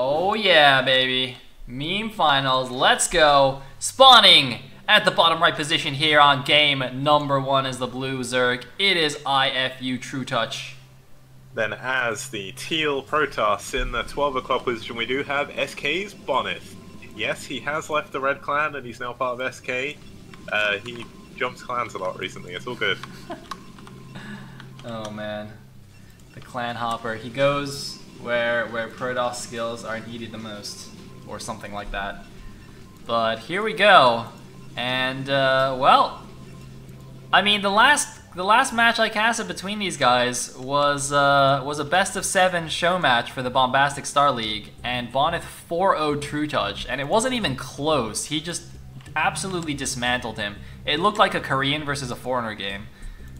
Oh yeah, baby. Meme finals, let's go. Spawning at the bottom right position here on game number one is the blue Zerg. It is IFU Trutacz. Then as the teal Protoss in the 12 o'clock position, we do have SK's Bonyth. Yes, he has left the red clan and he's now part of SK. Uh, he jumps clans a lot recently, it's all good. oh man. The clan hopper. He goes where where Protoss skills are needed the most, or something like that. But here we go, and uh, well, I mean the last the last match I casted between these guys was uh, was a best of seven show match for the Bombastic Star League, and Bonyth 4-0 Trutacz, and it wasn't even close. He just absolutely dismantled him. It looked like a Korean versus a foreigner game.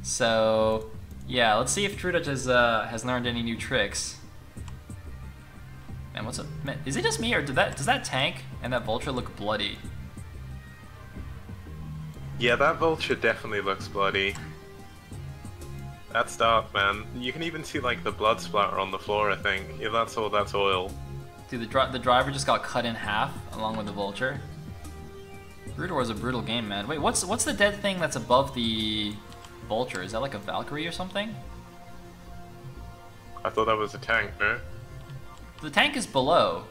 So yeah, let's see if Trutacz has uh, has learned any new tricks. Man, what's up? Man, is it just me, or did that does that tank and that vulture look bloody? Yeah, that vulture definitely looks bloody. That's dark, man. You can even see like the blood splatter on the floor. I think. Yeah, that's all. That's oil. Dude, the dri the driver just got cut in half along with the vulture. War is a brutal game, man. Wait, what's what's the dead thing that's above the vulture? Is that like a Valkyrie or something? I thought that was a tank, no? The tank is below.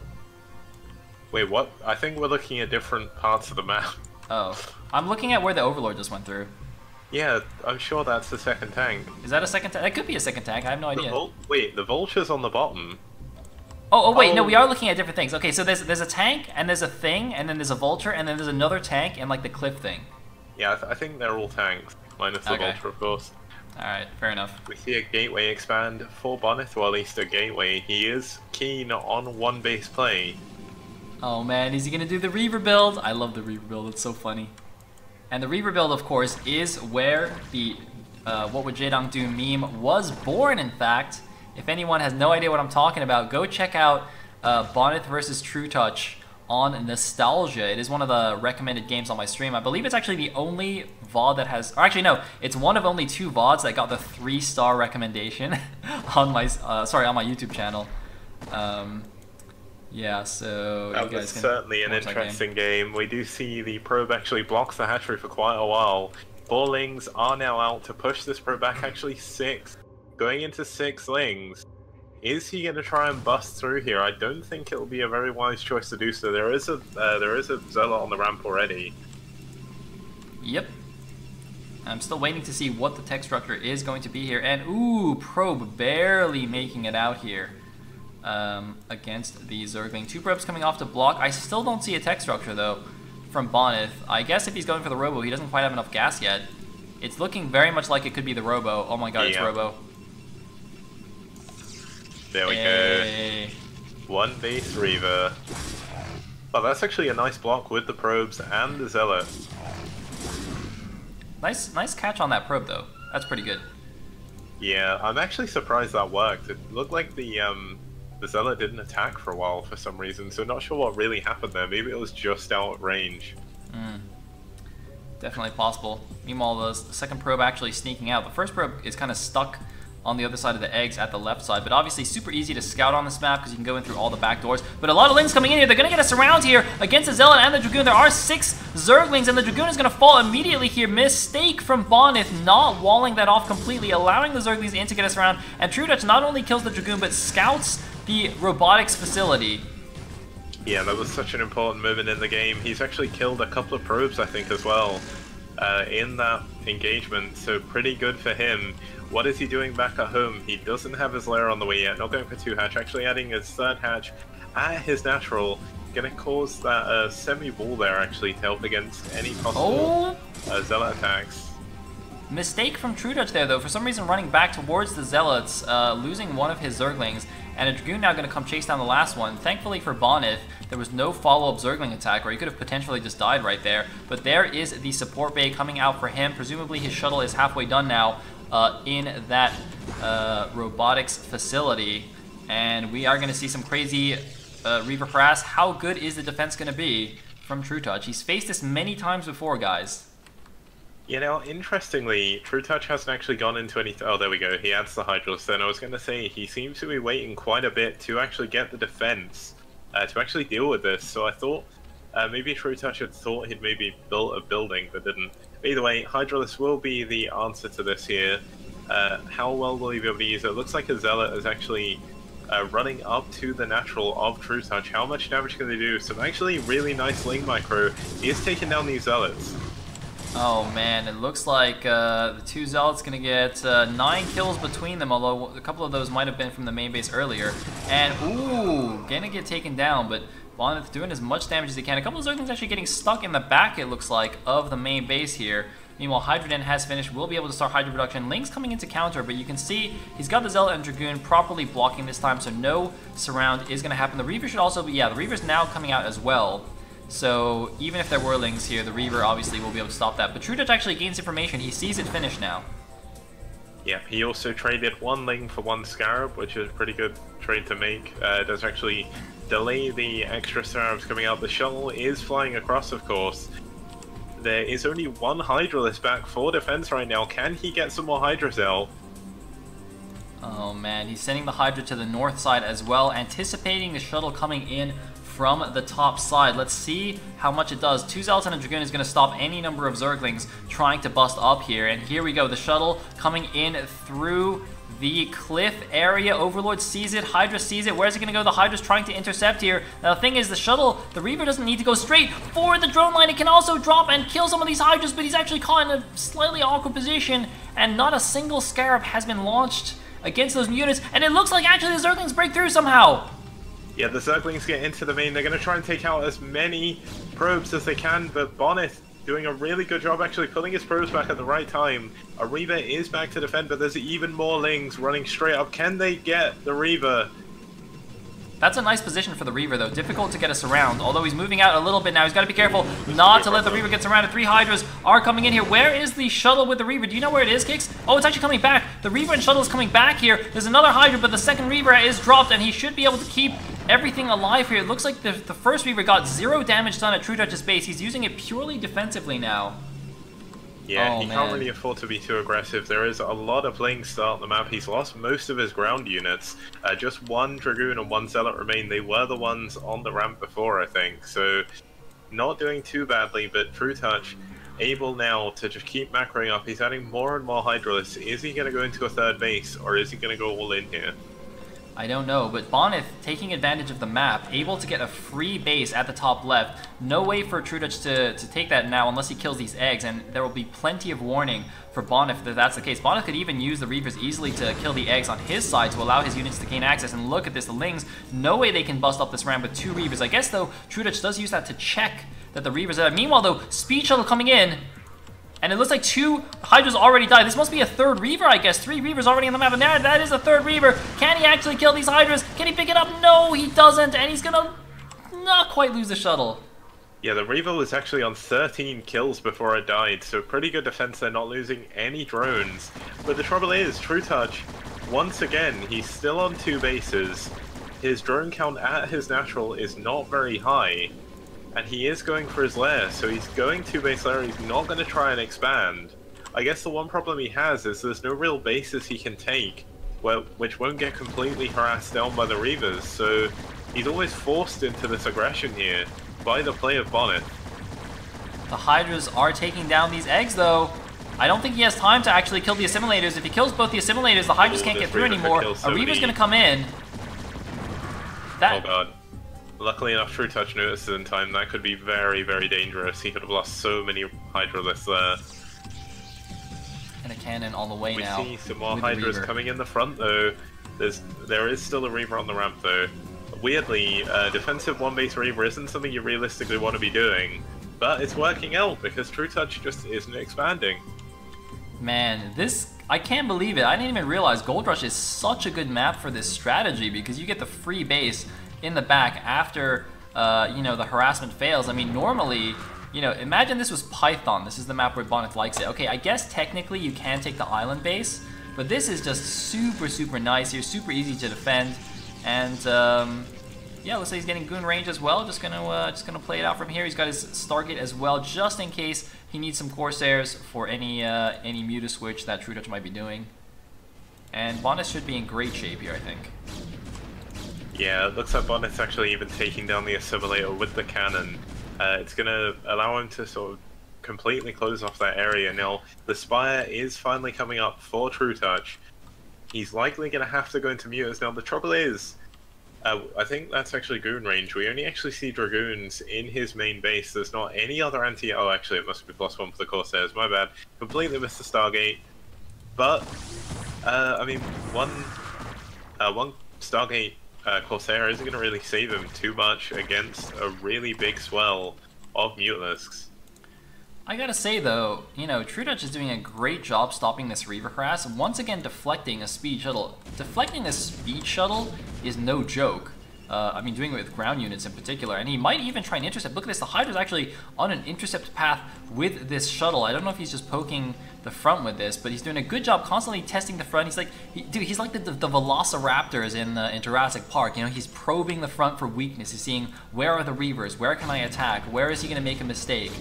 Wait, what? I think we're looking at different parts of the map. Oh. I'm looking at where the Overlord just went through. Yeah, I'm sure that's the second tank. Is that a second tank? That could be a second tank, I have no the idea. wait, the Vulture's on the bottom. Oh, oh wait, oh. no, we are looking at different things. Okay, so there's there's a tank, and there's a thing, and then there's a Vulture, and then there's another tank, and like the cliff thing. Yeah, I, th I think they're all tanks, minus the okay. Vulture, of course. Alright, fair enough. We see a gateway expand for Bonyth, or at least a gateway. He is keen on one base play. Oh man, is he gonna do the Reaver build? I love the Reaver build, it's so funny. And the Reaver build, of course, is where the uh, What Would Jaedong Do meme was born, in fact. If anyone has no idea what I'm talking about, go check out uh, Bonyth versus Trutacz on Nostalgia. It is one of the recommended games on my stream. I believe it's actually the only VOD that has, or actually no, it's one of only two VODs that got the three star recommendation on my, uh, sorry, on my YouTube channel. Um, yeah, so that was certainly an interesting game. game. We do see the probe actually blocks the hatchery for quite a while. Lings are now out to push this probe back actually six, going into six lings. Is he going to try and bust through here? I don't think it'll be a very wise choice to do so. There is a uh, there is a zealot on the ramp already. Yep. I'm still waiting to see what the tech structure is going to be here. And ooh, probe barely making it out here um, against the Zergling. Two probes coming off to block. I still don't see a tech structure though from Bonyth. I guess if he's going for the Robo, he doesn't quite have enough gas yet. It's looking very much like it could be the Robo. Oh my god, yeah. it's Robo. There we hey. go. One base Reaver. Oh, that's actually a nice block with the probes and the Zealot. Nice, nice catch on that probe though. That's pretty good. Yeah, I'm actually surprised that worked. It looked like the um, the Zealot didn't attack for a while for some reason, so not sure what really happened there. Maybe it was just out range. Mm. Definitely possible. Meanwhile, the second probe actually sneaking out. The first probe is kind of stuck on the other side of the eggs at the left side. But obviously super easy to scout on this map because you can go in through all the back doors. But a lot of Lings coming in here. They're going to get a surround here against the Zealot and the Dragoon. There are six Zerglings and the Dragoon is going to fall immediately here. Mistake from Bonyth not walling that off completely, allowing the Zerglings in to get us around. And Trutacz not only kills the Dragoon but scouts the robotics facility. Yeah, that was such an important moment in the game. He's actually killed a couple of probes, I think, as well, uh, in that engagement, so pretty good for him. What is he doing back at home? He doesn't have his lair on the way yet. Not going for two hatch. Actually adding his third hatch at his natural. Gonna cause that uh, semi-wall there actually to help against any possible oh. uh, zealot attacks. Mistake from Trutacz there though. For some reason running back towards the zealots, uh, losing one of his zerglings. And a Dragoon now going to come chase down the last one. Thankfully for Bonyth, there was no follow-up Zergling attack, or he could have potentially just died right there. But there is the support bay coming out for him. Presumably his shuttle is halfway done now uh, in that uh, robotics facility. And we are going to see some crazy uh, Reaver harass. How good is the defense going to be from Trutacz? He's faced this many times before, guys. You know, interestingly, Trutacz hasn't actually gone into any... Oh, there we go. He adds the Hydros. Then I was going to say, he seems to be waiting quite a bit to actually get the defense uh, to actually deal with this. So I thought uh, maybe Trutacz had thought he'd maybe built a building, but didn't. But either way, Hydralisk will be the answer to this here. Uh, how well will he be able to use it? it looks like a Zealot is actually uh, running up to the natural of Trutacz. How much damage can they do? Some actually really nice Ling Micro. He is taking down these Zealots. Oh man, it looks like uh, the two Zealots gonna get uh, nine kills between them, although a couple of those might have been from the main base earlier. And ooh, gonna get taken down, but Bonyth doing as much damage as he can. A couple of Zerglings actually getting stuck in the back, it looks like, of the main base here. Meanwhile, Hydra Den has finished, will be able to start Hydra production. Link's coming into counter, but you can see he's got the Zealot and Dragoon properly blocking this time, so no surround is going to happen. The Reaver should also be, yeah, the Reaver's now coming out as well. So even if there were Lings here, the Reaver obviously will be able to stop that. But Trutacz actually gains information. He sees it finish now. Yeah, he also traded one Ling for one Scarab, which is a pretty good trade to make. Uh, does actually delay the extra Scarabs coming out. The shuttle is flying across, of course, there is only one Hydralisk back for defense right now. Can he get some more Hydrazel? Oh man, he's sending the Hydra to the north side as well, anticipating the shuttle coming in from the top side. Let's see how much it does. Two Zealots and a Dragoon is going to stop any number of Zerglings trying to bust up here. And here we go, the shuttle coming in through the cliff area. Overlord sees it. Hydra sees it. Where's it going to go? The Hydra's trying to intercept here. Now, the thing is, the shuttle, the Reaver doesn't need to go straight for the drone line. It can also drop and kill some of these Hydras, but he's actually caught in a slightly awkward position, and not a single Scarab has been launched against those units, and it looks like actually the Zerglings break through somehow. Yeah, the Zerglings get into the main. They're going to try and take out as many probes as they can, but Bonyth doing a really good job actually pulling his probes back at the right time. A Reaver is back to defend, but there's even more Lings running straight up. Can they get the Reaver? That's a nice position for the Reaver, though. Difficult to get us around, although he's moving out a little bit now. He's got to be careful not to let the Reaver get surrounded. Three Hydras are coming in here. Where is the shuttle with the Reaver? Do you know where it is, Kicks? Oh, it's actually coming back. The Reaver and shuttle is coming back here. There's another Hydra, but the second Reaver is dropped, and he should be able to keep everything alive here. It looks like the, the first Reaver got zero damage done at Trutacz's base. He's using it purely defensively now. Yeah, oh, he man. can't really afford to be too aggressive. There is a lot of still on the map. He's lost most of his ground units. Uh, just one Dragoon and one Zealot remain. They were the ones on the ramp before, I think. So, not doing too badly, but Trutacz able now to just keep macroing up. He's adding more and more Hydralisks. Is he going to go into a third base, or is he going to go all in here? I don't know, but Bonyth taking advantage of the map, able to get a free base at the top left. No way for Trutacz to, to take that now unless he kills these eggs, and there will be plenty of warning for Bonyth if that's the case. Bonyth could even use the Reavers easily to kill the eggs on his side to allow his units to gain access, and look at this, the Lings, no way they can bust up this ramp with two Reavers. I guess, though, Trutacz does use that to check that the Reavers are there. Meanwhile, though, Speed Shuttle coming in, and it looks like two Hydras already died. This must be a third Reaver, I guess. Three Reavers already on the map. And there, that is a third Reaver. Can he actually kill these Hydras? Can he pick it up? No, he doesn't. And he's to not quite lose the shuttle. Yeah, the Reaver was actually on 13 kills before it died. So pretty good defense They're not losing any drones. But the trouble is, Trutacz, once again, he's still on two bases. His drone count at his natural is not very high. And he is going for his lair, so he's going to base lair, he's not going to try and expand. I guess the one problem he has is there's no real bases he can take, well, which won't get completely harassed down by the Reavers, so he's always forced into this aggression here by the play of Bonyth. The Hydras are taking down these eggs, though. I don't think he has time to actually kill the Assimilators. If he kills both the Assimilators, the Hydras Ooh, can't get through anymore. So a Reaver's going to come in. That, oh god. Luckily enough, Trutacz notices in time. That could be very, very dangerous. He could have lost so many Hydralisks there. And a cannon all the way we now. We see some more Hydras coming in the front though. There's there is still a Reaver on the ramp though. Weirdly, uh, defensive one base Reaver isn't something you realistically want to be doing, but it's working out because Trutacz just isn't expanding. Man, this I can't believe it. I didn't even realize Gold Rush is such a good map for this strategy because you get the free base in the back after uh, you know the harassment fails. I mean, normally, you know, imagine this was Python. This is the map where Bonyth likes it. Okay, I guess technically you can take the island base, but this is just super, super nice here, super easy to defend, and um, yeah, looks like he's getting goon range as well. Just gonna uh, just gonna play it out from here. He's got his Stargate as well, just in case he needs some Corsairs for any uh, any Muta switch that Trutacz might be doing. And Bonyth should be in great shape here, I think. Yeah, it looks like Bonyth's actually even taking down the assimilator with the cannon. Uh, it's going to allow him to sort of completely close off that area. Now, the Spire is finally coming up for Trutacz. He's likely going to have to go into Mutas. Now, the trouble is, uh, I think that's actually Goon range. We only actually see Dragoons in his main base. There's not any other anti- Oh, actually, it must be plus one for the Corsairs. My bad. Completely missed the Stargate. But, uh, I mean, one, uh, one Stargate uh, Corsair isn't going to really save him too much against a really big swell of Mutalisks. I gotta say though, you know, Trutacz is doing a great job stopping this Reaver harass, once again deflecting a speed shuttle. Deflecting a speed shuttle is no joke. Uh, I mean, doing it with ground units in particular, and he might even try and intercept. Look at this, the Hydra's actually on an intercept path with this shuttle. I don't know if he's just poking the front with this, but he's doing a good job constantly testing the front. He's like, he, dude, he's like the, the, the Velociraptors in, uh, in Jurassic Park. You know, he's probing the front for weakness. He's seeing where are the Reavers, where can I attack, where is he going to make a mistake.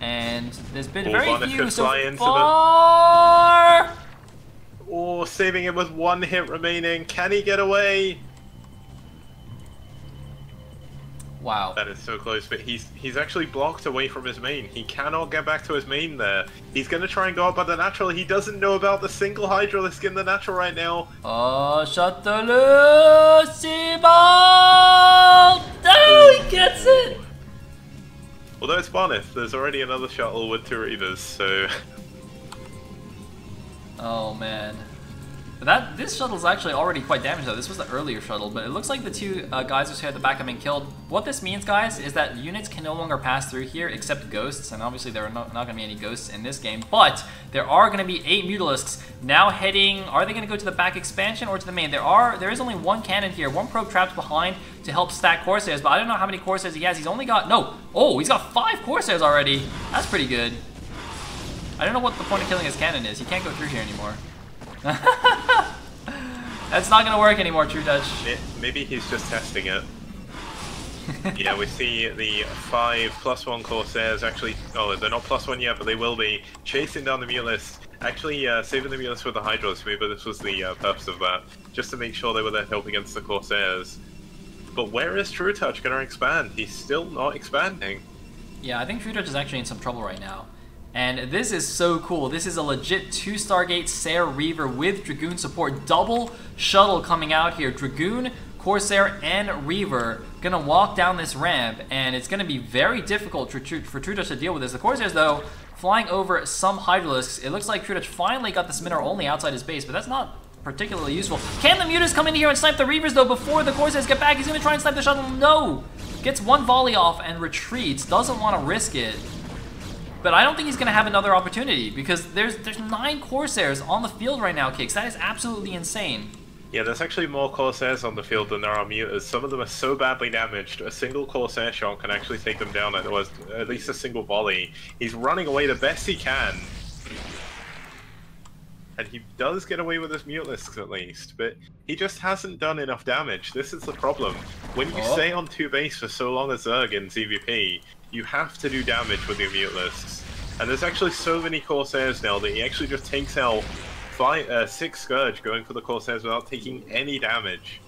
And there's been Oh, very few so into the- far. Oh, saving him with one hit remaining. Can he get away? Wow. That is so close, but he's he's actually blocked away from his main. He cannot get back to his main there. He's gonna try and go up by the natural. He doesn't know about the single Hydralisk in the natural right now. Oh, Shuttle Seaball! Oh, he gets it! Although it's Bonyth, there's already another shuttle with two Reavers, so Oh man. That this shuttle's actually already quite damaged though. This was the earlier shuttle, but it looks like the two uh, guys who at the back have been killed. What this means, guys, is that units can no longer pass through here except ghosts, and obviously there are no, not going to be any ghosts in this game. But there are going to be eight Mutalisks now heading. Are they going to go to the back expansion or to the main? There are. There is only one cannon here, one probe trapped behind to help stack Corsairs, but I don't know how many Corsairs he has. He's only got no. Oh, he's got five Corsairs already. That's pretty good. I don't know what the point of killing his cannon is. He can't go through here anymore. That's not gonna work anymore, Trutacz. maybe he's just testing it. yeah, we see the five plus one Corsairs actually. Oh, they're not plus one yet, but they will be chasing down the Mulist. Actually, uh, saving the Mulist with the Hydros. Maybe this was the uh, purpose of that, just to make sure they were there to help against the Corsairs. But where is Trutacz going to expand? He's still not expanding. Yeah, I think Trutacz is actually in some trouble right now. And this is so cool. This is a legit two Stargate Sair Reaver with Dragoon support. Double shuttle coming out here. Dragoon, Corsair, and Reaver gonna walk down this ramp, and it's gonna be very difficult for, for True to deal with this. The Corsairs, though, flying over some Hydralisks. It looks like Trutacz finally got this mineral only outside his base, but that's not particularly useful. Can the Mutas come in here and snipe the Reavers, though, before the Corsairs get back? He's gonna try and snipe the shuttle. No! Gets one volley off and retreats. Doesn't want to risk it. But I don't think he's going to have another opportunity because there's there's nine Corsairs on the field right now, Kicks. That is absolutely insane. Yeah, there's actually more Corsairs on the field than there are Mutas. Some of them are so badly damaged, a single Corsair shot can actually take them down at, at least a single volley. He's running away the best he can. And he does get away with his Mutalisks at least, but he just hasn't done enough damage. This is the problem. When you Oh. stay on two base for so long as Zerg in CVP, you have to do damage with your Mutalisks. And there's actually so many Corsairs now that he actually just takes out five, uh, six Scourge going for the Corsairs without taking any damage.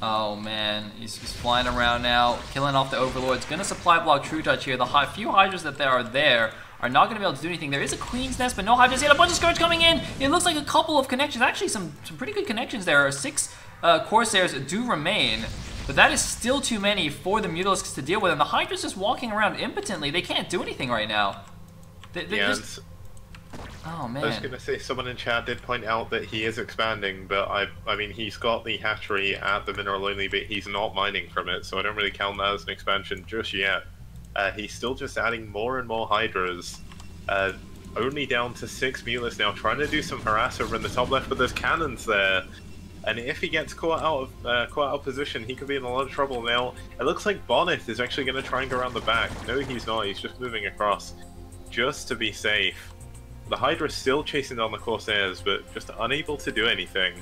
Oh man, he's, he's flying around now, killing off the Overlords. Gonna supply block True Touch here. The hy- few Hydras that there are there are not gonna be able to do anything. There is a Queen's Nest, but no Hydras yet. A bunch of Scourge coming in. It looks like a couple of connections. Actually, some some pretty good connections there. Six uh, Corsairs do remain. But that is still too many for the Mutalisks to deal with, and the Hydra's just walking around impotently. They can't do anything right now. They, they Yeah, just, oh man. I was gonna say someone in chat did point out that he is expanding, but I I mean he's got the hatchery at the mineral only, but he's not mining from it, so I don't really count that as an expansion just yet. Uh, he's still just adding more and more hydras. Uh, only down to six mulas now, trying to do some harass over in the top left, but there's cannons there. And if he gets caught out of uh, caught out of position, he could be in a lot of trouble now. It looks like Bonnet is actually going to try and go around the back. No, he's not. He's just moving across, just to be safe. The Hydra's still chasing down the Corsairs, but just unable to do anything.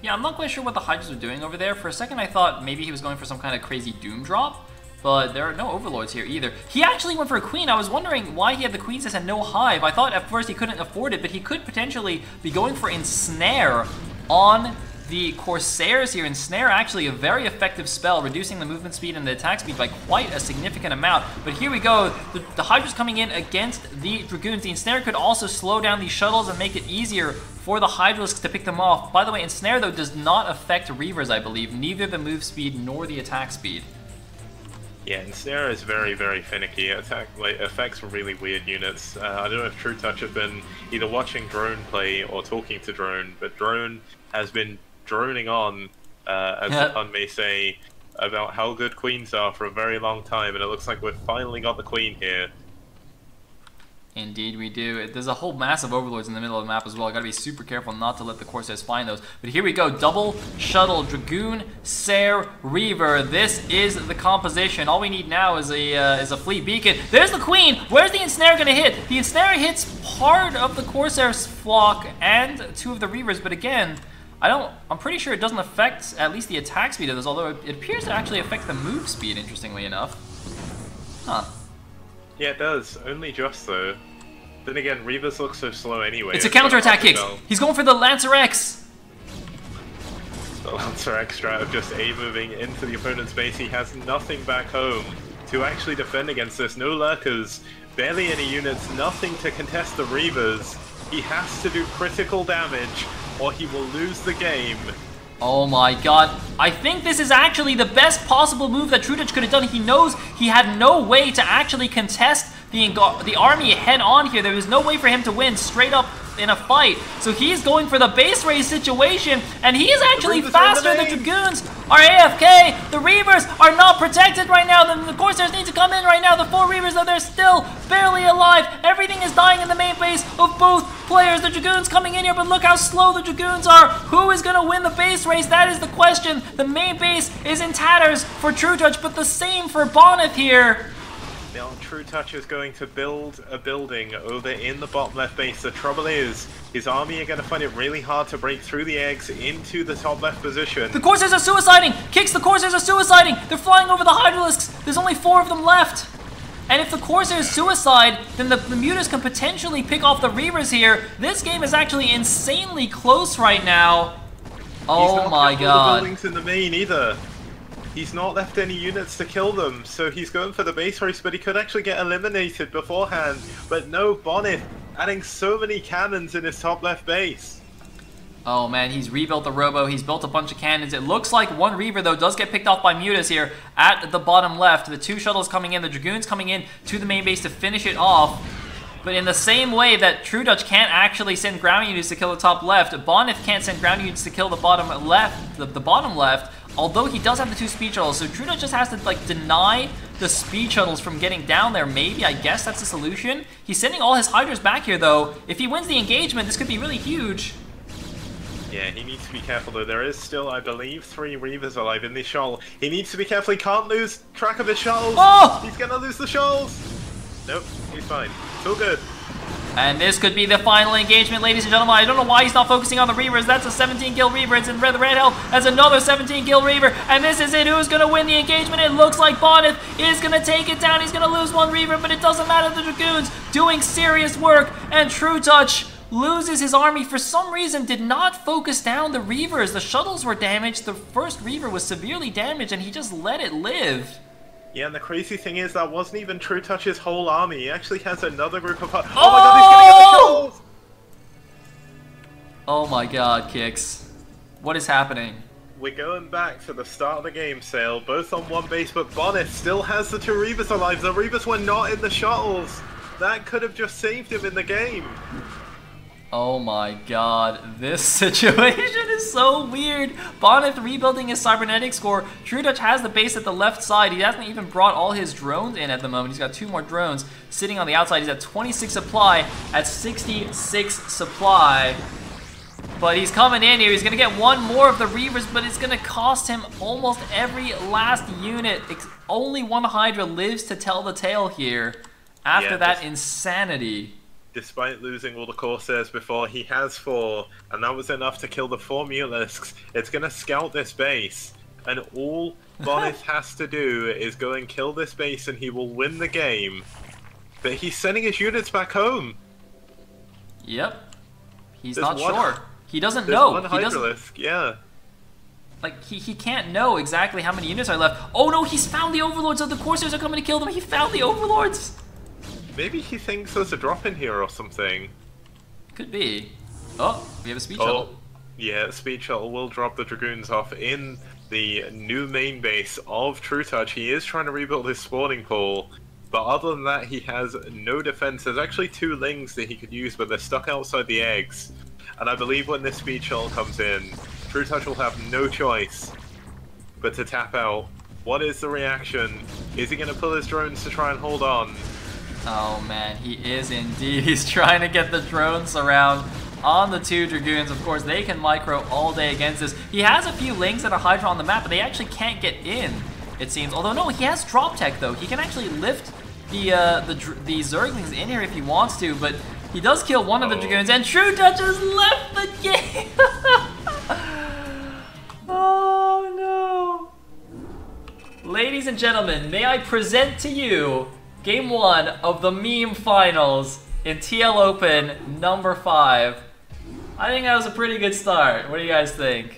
Yeah, I'm not quite sure what the Hydras are doing over there. For a second, I thought maybe he was going for some kind of crazy Doom drop, but there are no Overlords here either. He actually went for a Queen. I was wondering why he had the Queen's and no Hive. I thought at first he couldn't afford it, but he could potentially be going for Ensnare on the Corsairs here ensnare actually a very effective spell, reducing the movement speed and the attack speed by quite a significant amount. But here we go, the, the Hydra's coming in against the Dragoons. The ensnare could also slow down these shuttles and make it easier for the Hydralisks to pick them off. By the way, ensnare though does not affect Reavers, I believe, neither the move speed nor the attack speed. Yeah, Ensnare is very, very finicky. Attack like, affects really weird units. Uh, I don't know if True Touch has been either watching Drone play or talking to Drone, but Drone has been droning on, uh, as the pun may say, about how good queens are for a very long time, and it looks like we've finally got the queen here. Indeed, we do. There's a whole massive overlords in the middle of the map as well. I Gotta be super careful not to let the Corsairs find those. But here we go. Double shuttle, Dragoon, Sare, Reaver. This is the composition. All we need now is a uh, is a fleet beacon. There's the Queen. Where's the Ensnare gonna hit? The Ensnare hits part of the Corsairs flock and two of the Reavers. But again, I don't. I'm pretty sure it doesn't affect at least the attack speed of this, Although it, it appears to actually affect the move speed. Interestingly enough. Huh. Yeah, it does. Only just though. Then again, Reavers looks so slow anyway. It's a counterattack kick. He's going for the Lancer X. The Lancer extra of just A moving into the opponent's base. He has nothing back home to actually defend against this. No lurkers, barely any units, nothing to contest the Reavers. He has to do critical damage or he will lose the game. Oh my god. I think this is actually the best possible move that Trutacz could have done. He knows he had no way to actually contest the, the army head on here. There was no way for him to win straight up in a fight. So he's going for the base race situation, and he is actually Reavers are in the faster. The. Dragoons are AFK. The Reavers are not protected right now. The, the Corsairs need to come in right now. The four Reavers, though, they're still barely alive. Everything is dying in the main base of both players. The Dragoons coming in here, but look how slow the Dragoons are. Who is going to win the base race? That is the question. The main base is in tatters for Trutacz, but the same for Bonyth here. Now, Trutacz is going to build a building over in the bottom left base. The trouble is, his army are going to find it really hard to break through the eggs into the top left position. The Corsairs are suiciding! Kicks, the Corsairs are suiciding! They're flying over the Hydralisks! There's only four of them left! And if the Corsairs suicide, then the, the Mutas can potentially pick off the Reavers here. This game is actually insanely close right now. Oh my all the god. buildings in the main either. He's not left any units to kill them, so he's going for the base race, but he could actually get eliminated beforehand. But no, Bonyth adding so many cannons in his top left base. Oh man, he's rebuilt the Robo. He's built a bunch of cannons. It looks like one Reaver, though, does get picked off by Mutas here at the bottom left. The two shuttles coming in, the Dragoons coming in to the main base to finish it off. But in the same way that Trutacz can't actually send ground units to kill the top left, Bonyth can't send ground units to kill the bottom left, the, the bottom left, although he does have the two speed shuttles. So True just has to like deny the speed shuttles from getting down there. Maybe, I guess that's the solution. He's sending all his Hydras back here though. If he wins the engagement, this could be really huge. Yeah, he needs to be careful though. There is still, I believe, three Reavers alive in this shuttle. He needs to be careful. He can't lose track of the shuttles. Oh! He's gonna lose the shuttles. Nope, he's fine. It's all good. And this could be the final engagement, ladies and gentlemen. I don't know why he's not focusing on the Reavers. That's a 17 kill Reaver. It's in red, red health. That's another 17 kill Reaver. And this is it. Who's going to win the engagement? It looks like Bonyth is going to take it down. He's going to lose one Reaver, but it doesn't matter. The Dragoons doing serious work. And Trutacz loses his army for some reason did not focus down the reavers the shuttles were damaged the first reaver was severely damaged and he just let it live Yeah, and the crazy thing is that wasn't even Trutacz's whole army. He actually has another group of. Oh, my god, he's gonna get the Oh! shuttles! oh my god kicks what is happening We're going back to the start of the game, Sayle. Both on one base, but Bonyth still has the two Reavers alive. The Reavers were not in the shuttles. That could have just saved him in the game. Oh my god, this situation is so weird. Bonyth rebuilding his cybernetics core. True Dutch has the base at the left side. He hasn't even brought all his drones in at the moment. He's got two more drones sitting on the outside. He's at 26 supply, at 66 supply. But he's coming in here. He's going to get one more of the Reavers, but it's going to cost him almost every last unit. Ex- Only one Hydra lives to tell the tale here after Yeah, that insanity. Despite losing all the Corsairs before, he has four, and that was enough to kill the four Mulisks. It's gonna scout this base, and all Bonyth has to do is go and kill this base, and he will win the game. But he's sending his units back home. Yep. He's There's not one- sure. He doesn't know. one He doesn't. Yeah. like he, he can't know exactly how many units are left. Oh no, he's found the overlords of the Corsairs are coming to kill them. He found the overlords. Maybe he thinks there's a drop in here or something. Could be. Oh, we have a speed Oh, shuttle. yeah, Speed Shuttle will drop the Dragoons off in the new main base of Trutacz. He is trying to rebuild his spawning pool, but other than that, he has no defense. There's actually two lings that he could use, but they're stuck outside the eggs. And I believe when this Speed Shuttle comes in, Trutacz will have no choice but to tap out. What is the reaction? Is he going to pull his drones to try and hold on? Oh man, he is indeed. He's trying to get the drones around on the two Dragoons. Of course, they can micro all day against this. He has a few links and a Hydra on the map, but they actually can't get in, it seems. Although, no, he has drop tech, though. He can actually lift the uh, the, the Zerglings in here if he wants to, but he does kill one of the. Dragoons, and Trutacz has left the game! oh, no. Ladies and gentlemen, may I present to you game one of the meme finals in TL Open number five. I think that was a pretty good start. What do you guys think?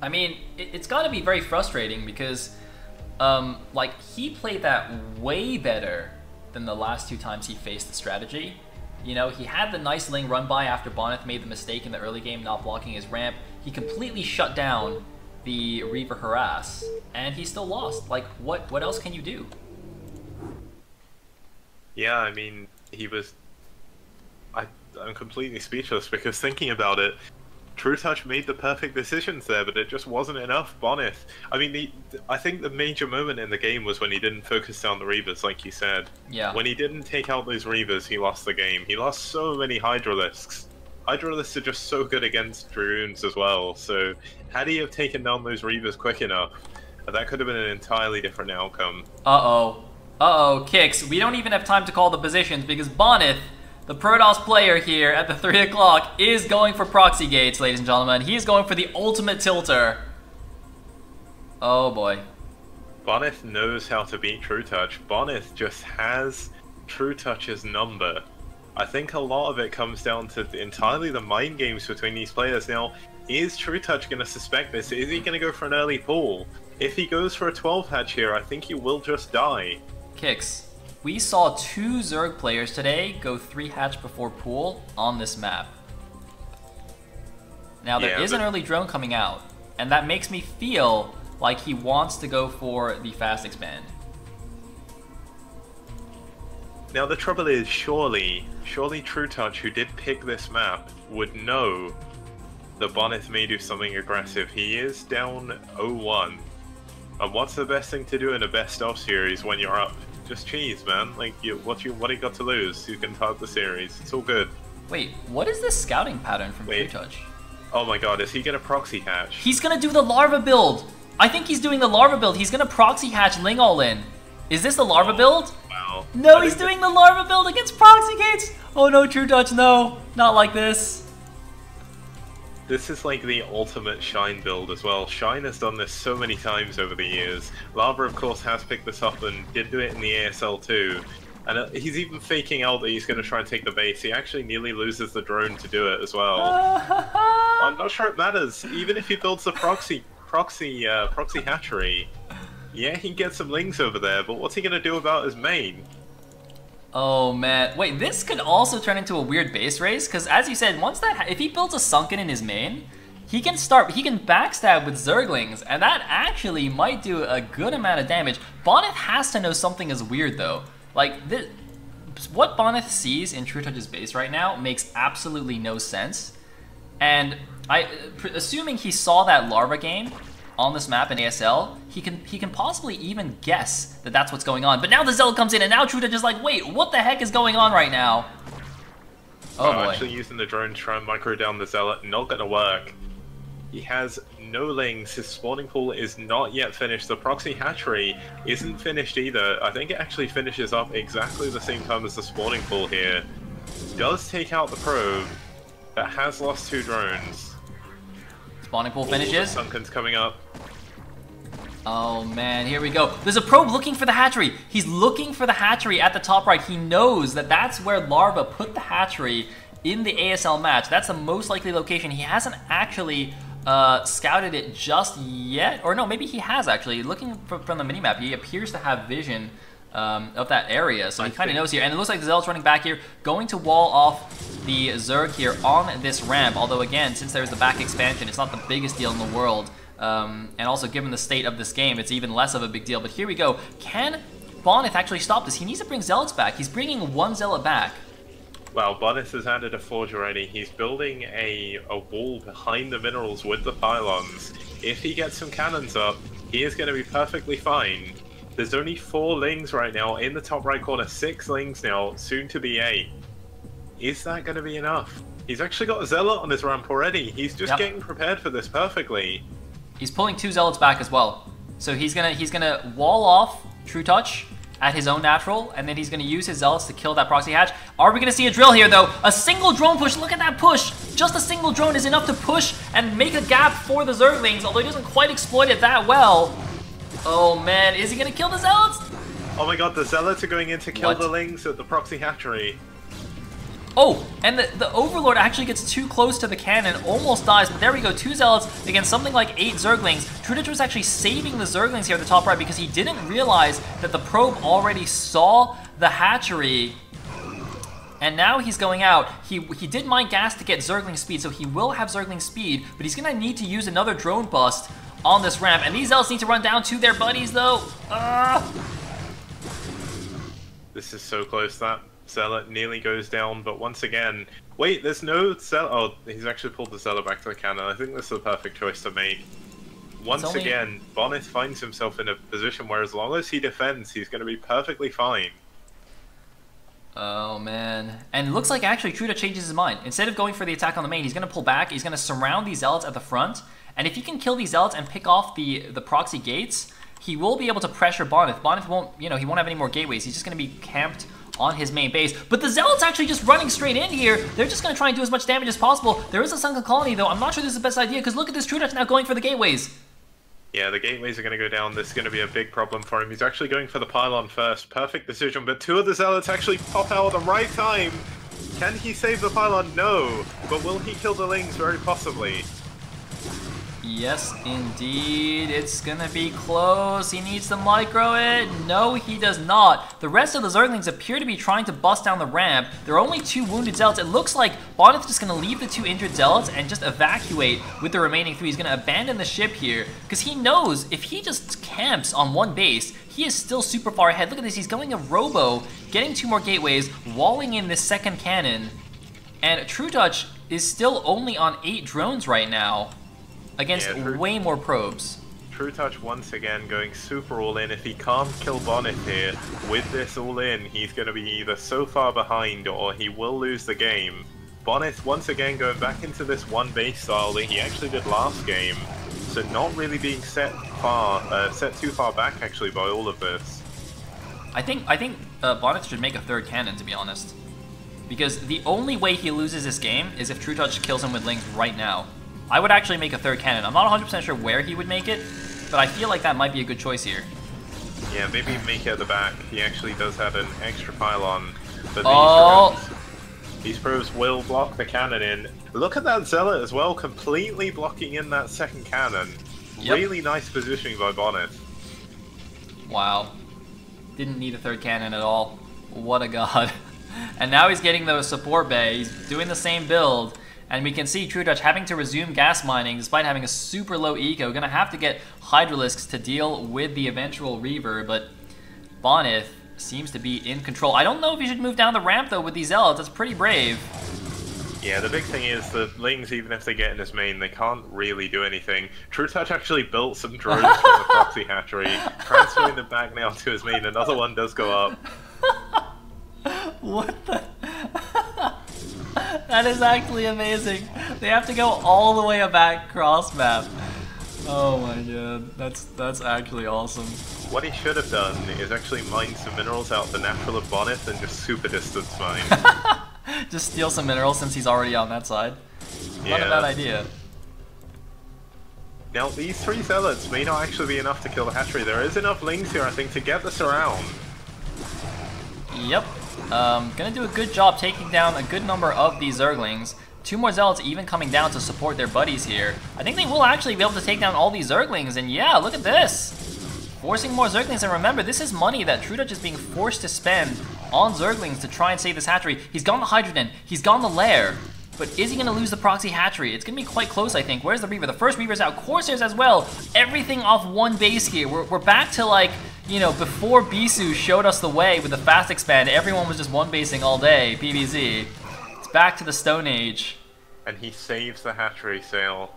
I mean, it, it's got to be very frustrating because, um, like, he played that way better than the last two times he faced the strategy. You know, he had the nice Ling run by after Bonyth made the mistake in the early game not blocking his ramp. He completely shut down the Reaver harass, and he still lost. Like, what what else can you do? Yeah, I mean, he was. I, I'm completely speechless because thinking about it, Trutacz made the perfect decisions there, but it just wasn't enough. Bonyth. I mean, the, I think the major moment in the game was when he didn't focus down the Reavers, like you said. Yeah. When he didn't take out those Reavers, he lost the game. He lost so many Hydralisks. Hydralisks are just so good against Dragoons as well, so had he have taken down those Reavers quick enough, that could have been an entirely different outcome. Uh-oh. Uh-oh, kicks. We don't even have time to call the positions because Bonyth, the Protoss player here at the 3 o'clock, is going for proxy gates, ladies and gentlemen. He is going for the ultimate tilter. Oh boy. Bonyth knows how to beat True Touch. Bonyth just has Trutacz's number. I think a lot of it comes down to entirely the mind games between these players. Now, is Trutacz going to suspect this? Is he going to go for an early pull? If he goes for a 12 hatch here, I think he will just die. Kicks. We saw two Zerg players today go 3 hatch before pool on this map. Now there Yeah, is an early drone coming out, and that makes me feel like he wants to go for the fast expand. Now the trouble is, surely, surely Trutacz, who did pick this map, would know that Bonyth may do something aggressive. He is down 0-1. And what's the best thing to do in a best of series when you're up? Just cheese, man. Like, you, what you what you got to lose? You can top the series. It's all good. Wait, what is this scouting pattern from Wait. Trutacz? Oh my god, is he gonna proxy hatch? He's gonna do the larva build. I think he's doing the larva build. He's gonna proxy hatch Ling all in. Is this the larva oh, build? Wow. No, I he's doing the larva build against proxy gates. Oh no, Trutacz, no, not like this. This is like the ultimate Shine build as well. Shine has done this so many times over the years. Larva, of course, has picked this up and did do it in the ASL too. And uh, he's even faking out that he's going to try and take the base. He actually nearly loses the drone to do it as well. I'm not sure it matters. Even if he builds the proxy proxy uh, proxy hatchery, yeah, he can get some lings over there. But what's he going to do about his main? Oh man, wait, this could also turn into a weird base race because, as you said, once that if he builds a sunken in his main, he can start he can backstab with Zerglings, and that actually might do a good amount of damage. Bonyth has to know something is weird though. Like this, what Bonyth sees in Trutacz's base right now makes absolutely no sense. And I, assuming he saw that larva game on this map in ASL, he can he can possibly even guess that that's what's going on. But now the Zealot comes in, and now Trutacz is like, wait, what the heck is going on right now? Oh boy. Actually using the drone to try and micro down the zealot, not gonna work. He has no lings, his spawning pool is not yet finished, the proxy hatchery isn't finished either. I think it actually finishes up exactly the same time as the spawning pool here. Does take out the probe, but has lost two drones. Pool finishes. Sunken's coming up. Oh man, here we go. There's a probe looking for the hatchery. He's looking for the hatchery at the top right. He knows that that's where Larva put the hatchery in the ASL match. That's the most likely location. He hasn't actually uh, scouted it just yet, or no, maybe he has actually. Looking from the minimap, he appears to have vision um, of that area, so he kind of knows here. And it looks like the Zealot's running back here, going to wall off the Zerg here on this ramp. Although again, since there's the back expansion, it's not the biggest deal in the world. Um, and also given the state of this game, it's even less of a big deal. But here we go. Can Bonyth actually stop this? He needs to bring Zealots back. He's bringing one Zealot back. Well, Bonyth has added a forge already. He's building a, a wall behind the minerals with the pylons. If he gets some cannons up, he is going to be perfectly fine. There's only four lings right now in the top right corner. Six lings now, soon to be eight. Is that going to be enough? He's actually got a zealot on his ramp already. He's just Yep. getting prepared for this perfectly. He's pulling two zealots back as well. So he's gonna he's gonna wall off Trutacz at his own natural, and then he's gonna use his zealots to kill that proxy hatch. Are we gonna see a drill here though? A single drone push. Look at that push. Just a single drone is enough to push and make a gap for the Zerglings, although he doesn't quite exploit it that well. Oh man, is he gonna kill the zealots? Oh my god, the zealots are going in to kill What? the lings at the proxy hatchery. Oh, and the, the Overlord actually gets too close to the cannon, almost dies, but there we go, two Zealots against something like eight Zerglings. Trutacz was actually saving the Zerglings here at the top right because he didn't realize that the probe already saw the hatchery. And now he's going out. He he did mine gas to get Zergling speed, so he will have Zergling speed, but he's gonna need to use another drone bust on this ramp. And these elves need to run down to their buddies though. Ah! This is so close. That zealot nearly goes down, but once again, wait, there's no zealot. Oh, he's actually pulled the zealot back to the cannon. I think this is the perfect choice to make. Once only- again, Bonyth finds himself in a position where as long as he defends, he's going to be perfectly fine. Oh man. And it looks like actually Trutacz changes his mind. Instead of going for the attack on the main, he's gonna pull back, he's gonna surround these zealots at the front, and if he can kill these zealots and pick off the the proxy gates, he will be able to pressure Bonyth. Bonyth won't, you know, he won't have any more gateways. He's just gonna be camped on his main base. But the zealots actually just running straight in here. They're just gonna try and do as much damage as possible. There is a sunken colony though. I'm not sure this is the best idea because look at this Trutacz now going for the gateways. Yeah, the gateways are going to go down. This is going to be a big problem for him. He's actually going for the pylon first. Perfect decision, but two of the zealots actually pop out at the right time. Can he save the pylon? No. But will he kill the lings? Very possibly. Yes, indeed. It's gonna be close. He needs to micro it. No, he does not. The rest of the Zerglings appear to be trying to bust down the ramp. There are only two wounded Zealots. It looks like Bonyth's just gonna leave the two injured Zealots and just evacuate with the remaining three. He's gonna abandon the ship here because he knows if he just camps on one base, he is still super far ahead. Look at this. He's going a robo, getting two more gateways, walling in this second cannon. And Trutacz is still only on eight drones right now against Yeah, True- way more probes. Trutacz once again going super all in. If he can't kill Bonyth here, with this all in, he's going to be either so far behind or he will lose the game. Bonyth once again going back into this one base style that he actually did last game. So not really being set far, uh, set too far back actually by all of this. I think I think uh, Bonyth should make a third cannon to be honest, because the only way he loses this game is if Trutacz kills him with Lings right now. I would actually make a third cannon. I'm not 100% sure where he would make it, but I feel like that might be a good choice here. Yeah, maybe make it at the back. He actually does have an extra pylon. But these, Oh. probes, these probes will block the cannon in. Look at that zealot as well, completely blocking in that second cannon. Yep. Really nice positioning by Bonyth. Wow. Didn't need a third cannon at all. What a god. And now he's getting the support bay. He's doing the same build. And we can see Trutacz having to resume gas mining despite having a super low eco. Gonna have to get Hydralisks to deal with the eventual Reaver, but Bonyth seems to be in control. I don't know if he should move down the ramp though with these Zealots. That's pretty brave. Yeah, the big thing is the Lings, even if they get in his main, they can't really do anything. Trutacz actually built some drones from the Proxy Hatchery, transferring them back now to his main. Another one does go up. What the? that is actually amazing. They have to go all the way back cross map. Oh my god, that's that's actually awesome. What he should have done is actually mine some minerals out the natural of Bonyth and just super distance mine. Just steal some minerals since he's already on that side. Not a bad idea. Now, these three zealots may not actually be enough to kill the hatchery. There is enough links here, I think, to get this around. Yep. Um, gonna do a good job taking down a good number of these Zerglings. Two more Zealots even coming down to support their buddies here. I think they will actually be able to take down all these Zerglings, and yeah, look at this! Forcing more Zerglings, and remember, this is money that Trutacz is being forced to spend on Zerglings to try and save this hatchery. He's gone the Hydrogen, he's gone the Lair, but is he going to lose the Proxy Hatchery? It's to be quite close, I think. Where's the Reaver? The first Reaver's out. Corsairs as well. Everything off one base here. We're, we're back to, like, you know, before Bisu showed us the way with the fast expand, everyone was just one basing all day, PvZ. It's back to the Stone Age. And he saves the hatchery sale.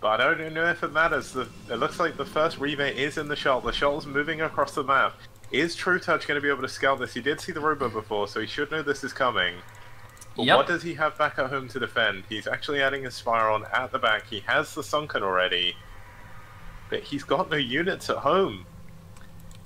But I don't know if it matters. The, it looks like the first Reaver is in the shot. The shuttle's moving across the map. Is Trutacz going to be able to scout this? He did see the Robo before, so he should know this is coming. But Yep. what does he have back at home to defend? He's actually adding a Spire on at the back. He has the Sunken already. But he's got no units at home.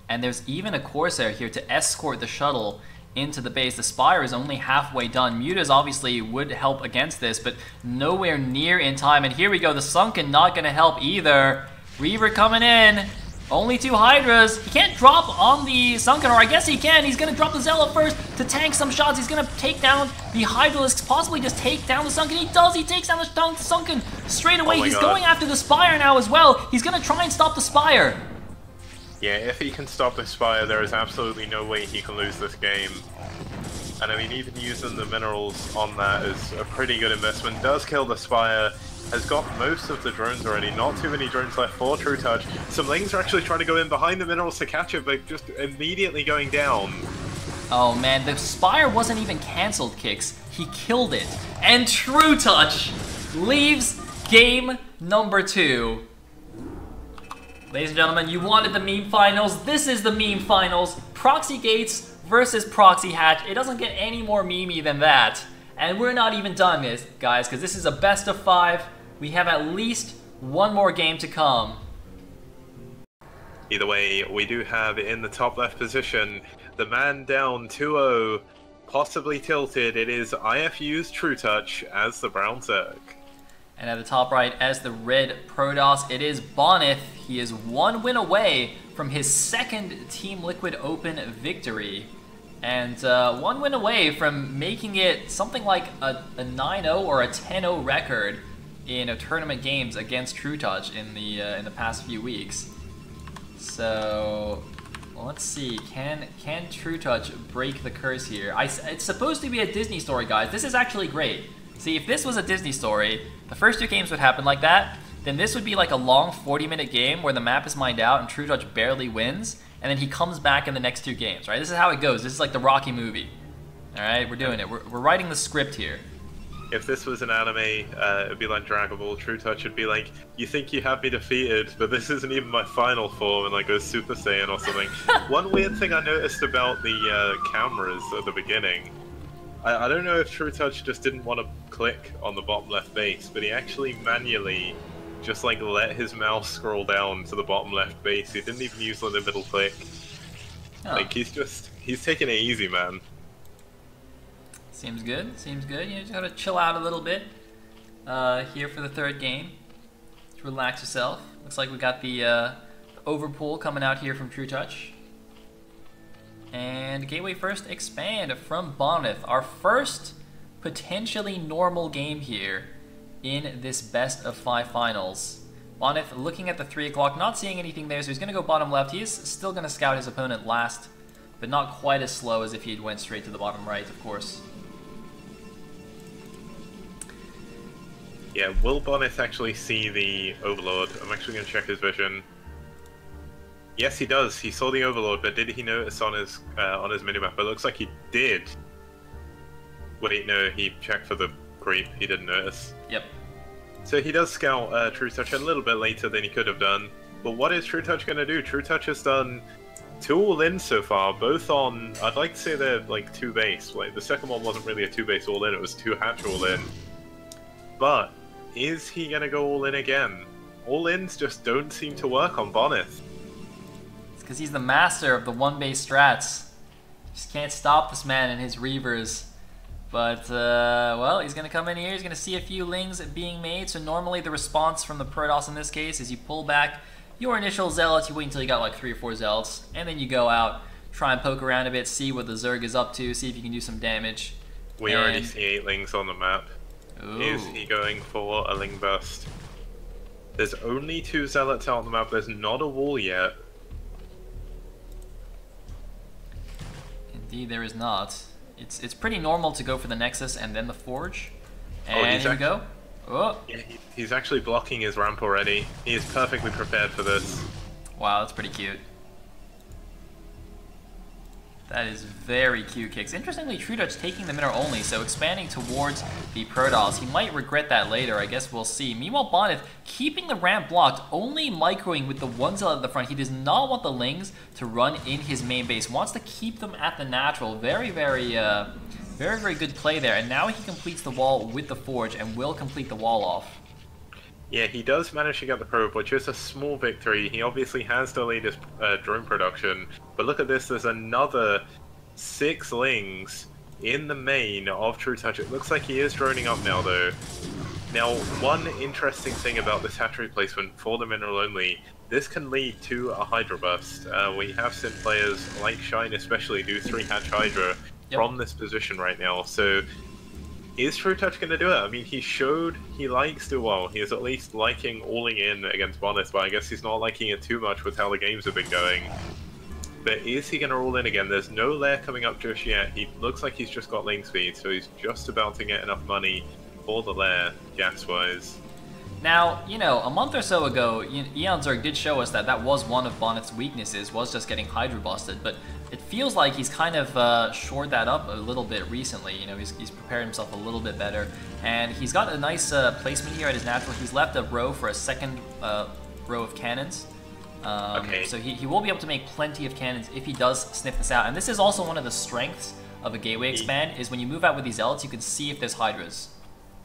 And there's even a Corsair here to escort the shuttle into the base. The Spire is only halfway done. Mutas obviously would help against this, but nowhere near in time. And here we go, the Sunken not going to help either. Reaver coming in. Only two Hydras. He can't drop on the Sunken, or I guess he can. He's going to drop the Zealot first to tank some shots. He's going to take down the Hydralisks, possibly just take down the Sunken. He does. He takes down the Sunken straight away. Oh He's God. going after the Spire now as well. He's going to try and stop the Spire. Yeah, if he can stop the Spire, there is absolutely no way he can lose this game. And I mean, even using the minerals on that is a pretty good investment. Does kill the Spire, has got most of the drones already, not too many drones left for Trutacz. Some Lings are actually trying to go in behind the minerals to catch it, but just immediately going down. Oh man, the Spire wasn't even cancelled kicks. He killed it. And Trutacz leaves game number two. Ladies and gentlemen, you wanted the meme finals. This is the meme finals. Proxy Gates versus Proxy Hatch. It doesn't get any more memey than that. And we're not even done this, guys, because this is a best of five. We have at least one more game to come. Either way, we do have in the top left position the man down 2-0, possibly tilted. It is IFU's Trutacz as the Brown Zerg. And at the top right, as the red Protoss, it is Bonyth. He is one win away from his second Team Liquid Open victory. And uh, one win away from making it something like a, a 9-0 or a 10-0 record in a tournament games against Trutacz in the uh, in the past few weeks. So let's see, can can Trutacz break the curse here? I, it's supposed to be a Disney story, guys. This is actually great. See, if this was a Disney story, the first two games would happen like that. Then this would be like a long 40-minute game where the map is mined out and Trutacz barely wins, and then he comes back in the next two games. Right? This is how it goes. This is like the Rocky movie. All right, we're doing it. We're, we're writing the script here. If this was an anime, uh, it'd be like Dragon Ball. Trutacz would be like, you think you have me defeated, but this isn't even my final form, and like goes Super Saiyan or something. One weird thing I noticed about the uh, cameras at the beginning, I, I don't know if Trutacz just didn't want to click on the bottom left base, but he actually manually just like let his mouse scroll down to the bottom left base. He didn't even use like, the middle click. Oh, Like he's just he's taking it easy, man. Seems good. Seems good. You just gotta chill out a little bit uh, here for the third game. To relax yourself. Looks like we got the uh, overpool coming out here from Trutacz. And Gateway First Expand from Bonyth. Our first potentially normal game here in this best of five finals. Bonyth looking at the 3 o'clock, not seeing anything there, so he's going to go bottom left. He is still going to scout his opponent last, but not quite as slow as if he had went straight to the bottom right, of course. Yeah, will Bonyth actually see the Overlord? I'm actually going to check his vision. Yes, he does. He saw the Overlord, but did he notice on his uh, on his minimap? It looks like he did. Wait, no, he checked for the creep. He didn't notice. Yep. So he does scout uh, Trutacz a little bit later than he could have done. But what is Trutacz going to do? Trutacz has done two all in so far, both on. I'd like to say they're like two base. Like the second one wasn't really a two base all in; it was two hatch all in. But is he going to go all in again? All ins just don't seem to work on Bonyth. It's because he's the master of the one base strats. Just can't stop this man and his Reavers. But, uh, well, he's going to come in here. He's going to see a few lings being made. So normally the response from the Protoss in this case is you pull back your initial Zealots. You wait until you got like three or four Zealots. And then you go out, try and poke around a bit, see what the Zerg is up to, see if you can do some damage. We already see eight lings on the map. Ooh. Is he going for a Ling Burst? There's only two Zealots out on the map. There's not a wall yet. Indeed, there is not. It's it's pretty normal to go for the Nexus and then the Forge. Oh, And he's here we go. Oh, Yeah, he- he's actually blocking his ramp already. He is perfectly prepared for this. wow, that's pretty cute. That is very cute kicks. Interestingly, Trutacz taking the middle only, so expanding towards the Protoss. He might regret that later, I guess we'll see. Meanwhile, Bonyth keeping the ramp blocked, only microing with the one zealot at the front. He does not want the Lings to run in his main base. Wants to keep them at the natural. Very, very, uh, very, very good play there. And now he completes the wall with the Forge and will complete the wall off. Yeah, he does manage to get the probe, which is a small victory. He obviously has delayed his uh, drone production, but look at this. There's another six lings in the main of Trutacz. It looks like he is droning up now, though. Now, one interesting thing about this hatchery placement for the mineral only, this can lead to a Hydra Burst. Uh, we have seen players like Shine especially do three hatch Hydra Yep. from this position right now, so is Trutacz going to do it? I mean, he showed he likes to, well, he is at least liking alling in against Bonyth, but I guess he's not liking it too much with how the games have been going. But is he going to roll in again? There's no lair coming up just yet. He looks like he's just got ling speed, so he's just about to get enough money for the lair, gas-wise. Now, you know, a month or so ago, Eon did show us that that was one of Bonyth's weaknesses, was just getting Hydra busted, but it feels like he's kind of uh, shored that up a little bit recently. You know, he's, he's prepared himself a little bit better, and he's got a nice uh, placement here at his natural. He's left a row for a second uh, row of cannons. Um, Okay. So he, he will be able to make plenty of cannons if he does sniff this out. And this is also one of the strengths of a gateway expand, is when you move out with these zealots, you can see if there's Hydras.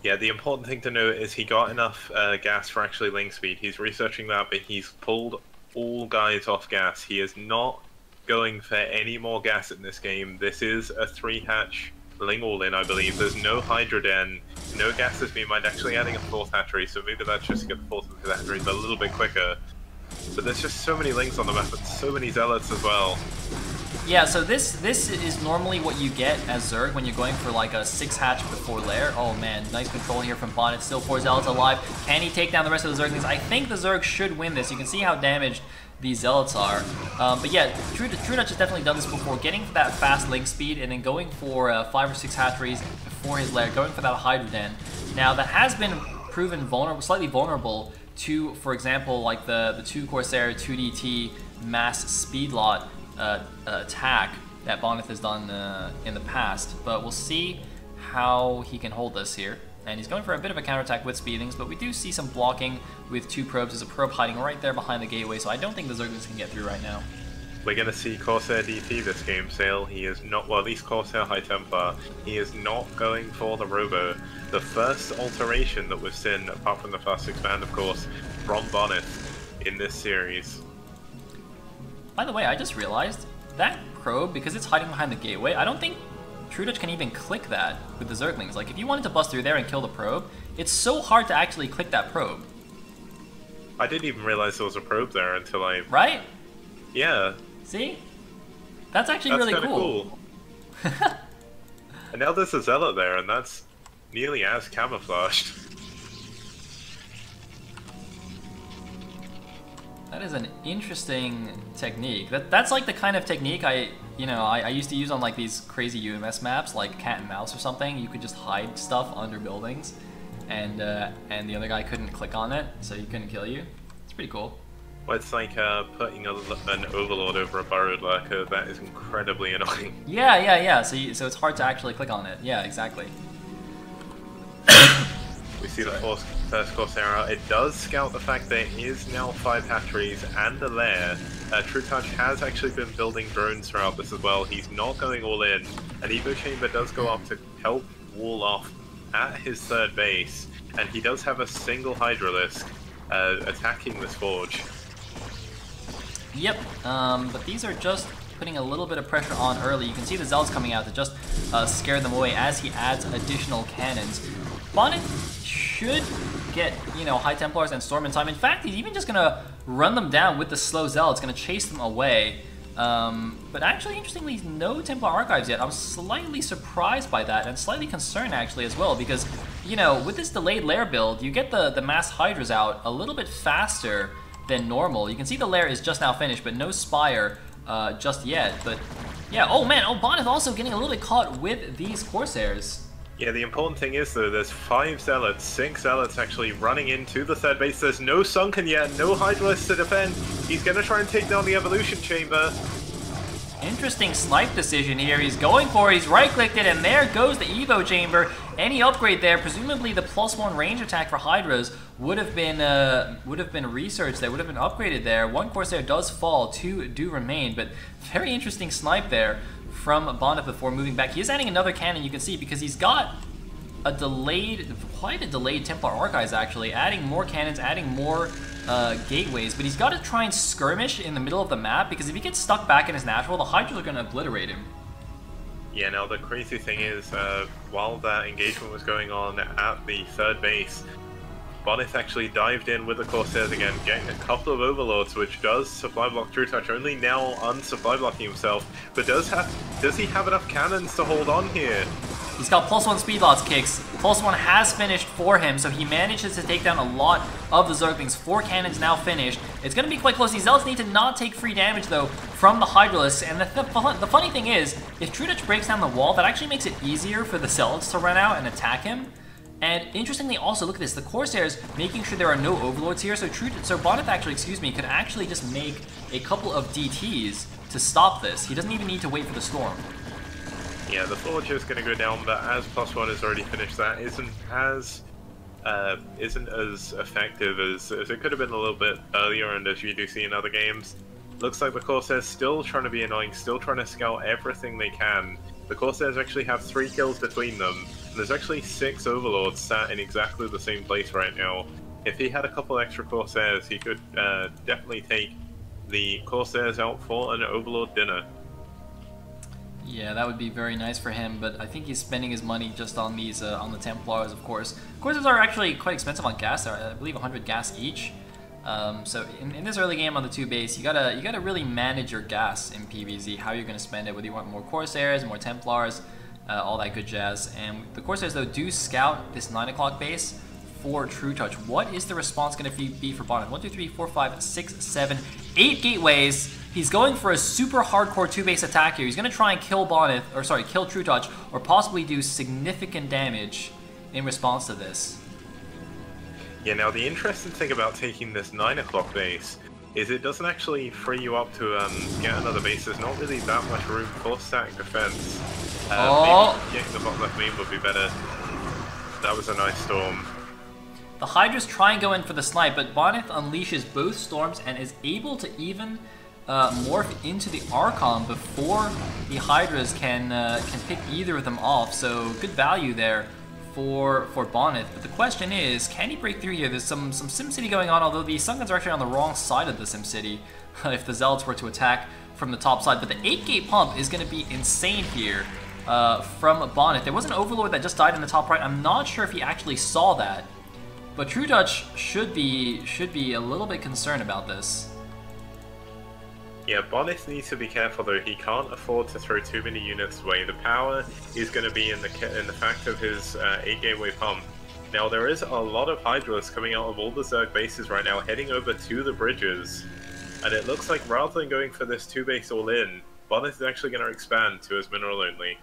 Yeah, the important thing to note is he got enough uh, gas for actually ling speed. He's researching that, but he's pulled all guys off gas. He is not going for any more gas in this game. This is a three hatch ling all in, I believe. There's no Hydra Den, no gas has been mined, actually adding a fourth hatchery, so maybe that's just to get the fourth hatcheries a little bit quicker. But there's just so many lings on the map and so many zealots as well. Yeah, so this this is normally what you get as Zerg when you're going for like a six hatch before lair. Oh man, nice control here from Bonyth. Still four Zealots alive. Can he take down the rest of the Zerglings? I think the Zerg should win this. You can see how damaged these Zealots are. Um, but yeah, True, True has definitely done this before, getting for that fast ling speed and then going for uh, five or six hatcheries before his lair, going for that Hydra Den. Now that has been proven vulnerable, slightly vulnerable to, for example, like the, the 2 Corsair 2DT mass speedlot uh, attack that Bonyth has done uh, in the past. But we'll see how he can hold this here. And he's going for a bit of a counterattack with speedlings, but we do see some blocking with two probes. There's a probe hiding right there behind the gateway, so I don't think the Zerglings can get through right now. We're going to see Corsair DT this game, Sayle. He is not, well, at least Corsair High Templar. He is not going for the Robo. The first alteration that we've seen, apart from the first expand, of course, from Bonyth in this series. By the way, I just realized that probe, because it's hiding behind the gateway, I don't think Trutacz can even click that with the Zerglings. Like, if you wanted to bust through there and kill the probe, it's so hard to actually click that probe, I didn't even realize there was a probe there until I. right? Yeah, See? That's actually that's really cool. cool. and now there's a Zealot there, and that's nearly as camouflaged. That is an interesting technique. That that's like the kind of technique I you know I, I used to use on like these crazy UMS maps like cat and mouse or something. You could just hide stuff under buildings, and uh, and the other guy couldn't click on it, so he couldn't kill you. It's pretty cool. Well, it's like uh, putting a, an overlord over a burrowed lurker. That is incredibly annoying. Yeah, yeah, yeah. So you, so it's hard to actually click on it. Yeah, exactly. We see the first, first out. It does scout the fact there is now five hatcheries and a lair. Uh, Trutacz has actually been building drones throughout this as well. He's not going all in. An Evo Chamber does go up to help wall off at his third base, and he does have a single Hydralisk uh, attacking this forge. Yep, um, but these are just putting a little bit of pressure on early. You can see the Zealots coming out to just uh, scare them away as he adds additional cannons. Bonyth should get, you know, High Templars and Storm in time. In fact, he's even just going to run them down with the slow Zealots, going to chase them away. Um, but actually, interestingly, no Templar Archives yet. I'm slightly surprised by that, and slightly concerned actually as well, because you know, with this delayed lair build, you get the, the mass hydras out a little bit faster than normal. You can see the lair is just now finished, but no spire uh, just yet. But yeah, oh man, oh Bonyth also getting a little bit caught with these Corsairs. Yeah, the important thing is though, there's five zealots, six zealots actually running into the third base. There's no sunken yet, no hydralisks to defend. He's gonna try and take down the evolution chamber. Interesting snipe decision here. He's going for it. He's right-clicked it, and there goes the Evo Chamber. Any upgrade there, presumably the plus one range attack for Hydras would have been uh, would have been researched there, would have been upgraded there. One Corsair does fall, two do remain, but very interesting snipe there from Bonyth before moving back. He is adding another cannon, you can see, because he's got a delayed, quite a delayed Templar Archives actually, adding more cannons, adding more uh, gateways, but he's got to try and skirmish in the middle of the map because if he gets stuck back in his natural, the Hydras are going to obliterate him. Yeah, now the crazy thing is, uh, while that engagement was going on at the third base, Bonyth actually dived in with the Corsairs again, getting a couple of Overlords, which does supply block Trutacz, only now unsupply blocking himself, but does have does he have enough cannons to hold on here? He's got plus one speedlots kicks. Plus one has finished for him, so he manages to take down a lot of the Zerglings. Four cannons now finished. It's going to be quite close. These Zealots need to not take free damage, though, from the Hydralisks. And the, th the funny thing is, if Trutacz breaks down the wall, that actually makes it easier for the Zealots to run out and attack him. And interestingly also, look at this, the Corsairs making sure there are no Overlords here, so True, so Bonyth actually, excuse me, could actually just make a couple of DTs to stop this. He doesn't even need to wait for the Storm. Yeah, the Forge is going to go down, but as plus one has already finished, that isn't as uh, isn't as effective as, as it could have been a little bit earlier, and as you do see in other games. Looks like the Corsairs still trying to be annoying, still trying to scout everything they can. The Corsairs actually have three kills between them, there's actually six Overlords sat in exactly the same place right now. If he had a couple extra Corsairs, he could uh, definitely take the Corsairs out for an Overlord dinner. Yeah, that would be very nice for him, but I think he's spending his money just on these, uh, on the Templars, of course. Corsairs are actually quite expensive on gas. I believe 100 gas each. Um, so in, in, this early game on the two base, you gotta you gotta really manage your gas in PVZ. How you're gonna spend it, whether you want more Corsairs, more Templars, uh, all that good jazz. And the Corsairs though do scout this nine o'clock base for Trutacz. What is the response gonna be for Bonyth? One, two, three, four, five, six, seven, eight gateways. He's going for a super hardcore two-base attack here. He's going to try and kill Bonyth, or sorry, kill Trutacz, or possibly do significant damage in response to this. Yeah, now the interesting thing about taking this 9 o'clock base is it doesn't actually free you up to um, get another base. There's not really that much room for static defense. Uh, oh. Getting the bottom left main would be better. That was a nice storm. The Hydras try and go in for the snipe, but Bonyth unleashes both storms and is able to even uh, morph into the Archon before the Hydras can uh, can pick either of them off. So good value there for for Bonyth. But the question is, can he break through here? There's some some SimCity going on, although the Sunkens are actually on the wrong side of the SimCity if the Zealots were to attack from the top side. But the 8-gate pump is going to be insane here uh, from Bonyth. There was an Overlord that just died in the top right. I'm not sure if he actually saw that. But Trutacz should be should be a little bit concerned about this. Yeah, Bonyth needs to be careful though. He can't afford to throw too many units away. The power is going to be in the in the fact of his uh, eight gateway pump. Now there is a lot of Hydras coming out of all the Zerg bases right now, heading over to the bridges, and it looks like rather than going for this two base all in, Bonyth is actually going to expand to his mineral only.